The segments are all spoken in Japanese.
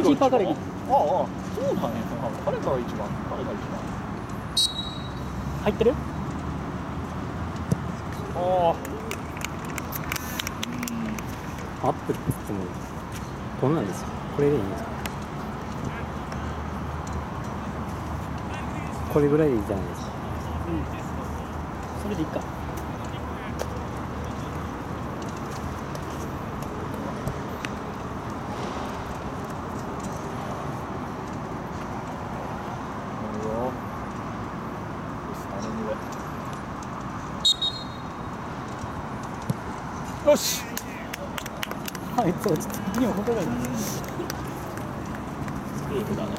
キーパーから行くああああそうだね。彼から一番。彼が一番。入ってる？あアップって言ってもこんなんですよ。これでいいん。ですかこれぐらいでいいじゃないですか。それでいいかあいいよよし頼むでよし。あいつ落ちて今ここがいいセーフだね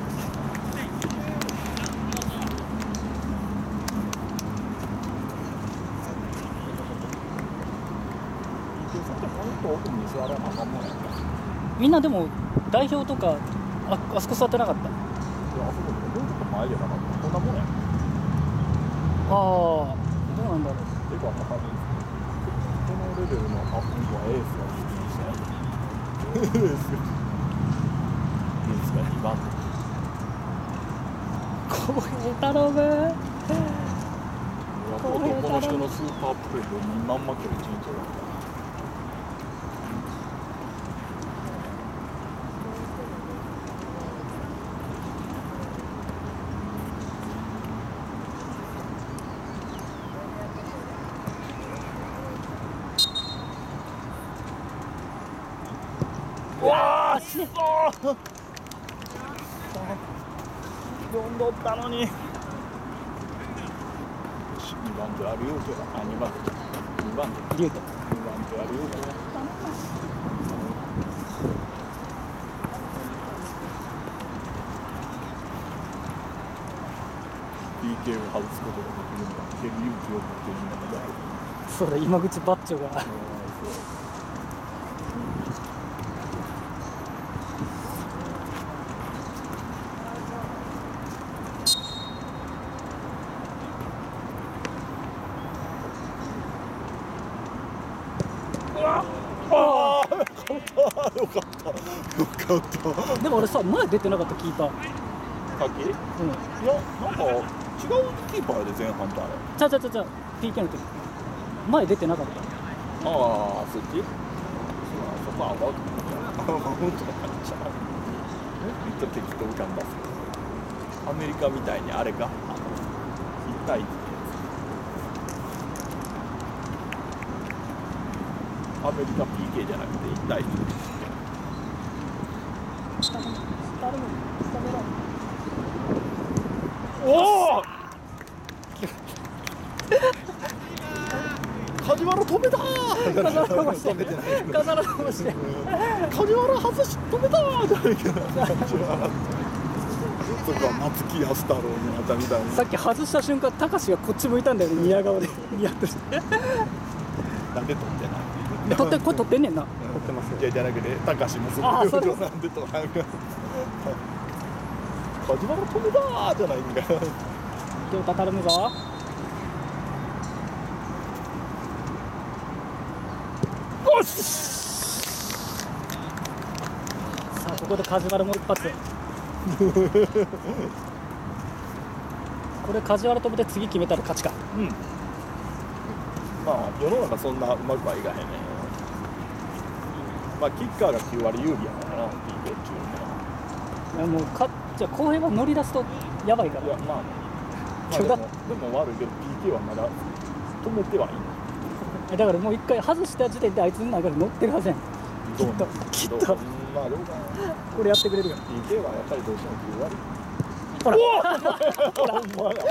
みんなでも代表とかああそこ座ってなかった？ああどうなんだろう結構高いこのレベルのアップはエースが好きにしてないエースエースが2番公平頼むいやこのこの人のスーパープレーで2万負ける順調だったわあしそう読んどっ。たのに2番手あるよけどあ2番手2番手リュウト2番手あるよけど PK を外すことができるんだ蹴る勇気を持っ。ている中であるそうだ今口バッチョがああよかったよかったよかったでも俺さ前出てなかったキーパーさっきいやなんか違うキーパーで前半とあれちゃちゃちゃちゃ PK の時前出てなかったああそっちそこはアバウトアバウトな感じちゃうめっちゃ適当感出すアメリカみたいにあれかあの1対1ってやつアメリカ PK じゃなくて。1対1おお梶原止めたー飾ら飛ばして。止めて。ない飾ら飛ばして。梶原外し止めたーじゃないけど梶原そこは松木安太郎になったみたさっき外した瞬間高志がこっち向いたんだよねニヤ顔でニヤッとして。なんで取ってない取ってこれ取ってんねんな。撮ってますよ。いやじゃなくて高志もすごい表情なんでとなんか梶原止めたーじゃないんか両手頼むぞよしさあここで梶原もう一発。これ梶原飛ぶで次決めたら勝ちか。うんまあ世の中そんなうまくはいかへんねまあキッカーが9割有利やからな PK 中いやもうかじゃあ後編は乗り出すとやばいから。いやまあ、まあ、でもでも悪いけど PK はまだ止めてはいい。だからもう一回外した時点であいつの中で乗ってるはずやん。どうきっときっと。まあどうかな。これやってくれるよ。PK はやっぱりどうしても9割。ほら。ほら ほんまや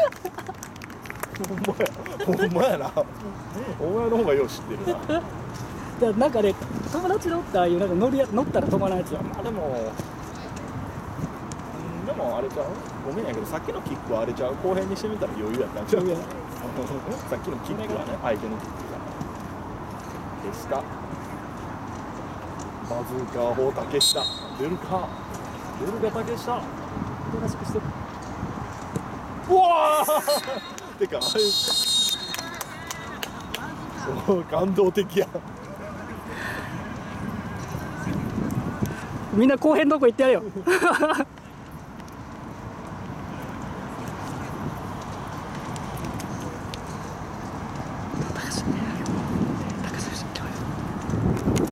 ほんまや。ほんまやな。お前の方がよう知ってるな。だなんかね友達のおったああいうなんか乗りや乗ったら止まらないやつはまあでもうんでもあれちゃう？ごめんやけどさっきのキックはあれちゃう？後編にしてみたら余裕やったんちゃう？さっきのキックはね相手のキックがでした。バズーカー砲竹下。出るか？出るか竹下。おとなしくして。うわーてか感動的や。みんな後編どこ行ってやれよ。